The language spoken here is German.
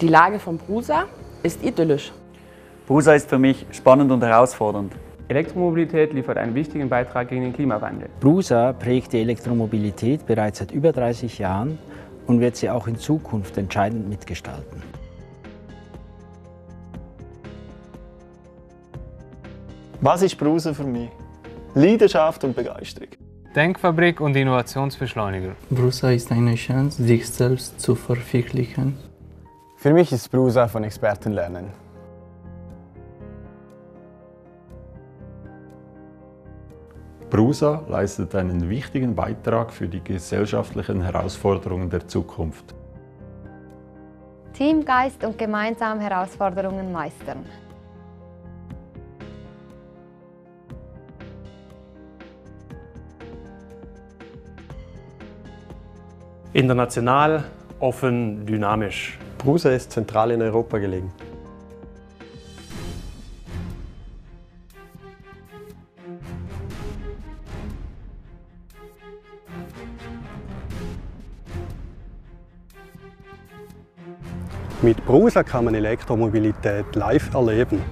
Die Lage von Brusa ist idyllisch. Brusa ist für mich spannend und herausfordernd. Elektromobilität liefert einen wichtigen Beitrag gegen den Klimawandel. Brusa prägt die Elektromobilität bereits seit über 30 Jahren und wird sie auch in Zukunft entscheidend mitgestalten. Was ist Brusa für mich? Leidenschaft und Begeisterung. Denkfabrik und Innovationsbeschleuniger. Brusa ist eine Chance, sich selbst zu verwirklichen. Für mich ist Brusa von Experten lernen. Brusa leistet einen wichtigen Beitrag für die gesellschaftlichen Herausforderungen der Zukunft. Teamgeist und gemeinsam Herausforderungen meistern. International, offen, dynamisch. Brusa ist zentral in Europa gelegen. Mit Brusa kann man Elektromobilität live erleben.